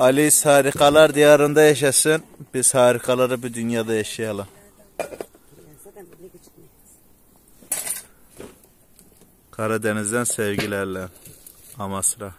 Alice harikalar diyarında yaşasın. Biz harikaları bir dünyada yaşayalım. Karadeniz'den sevgilerle. Amasra.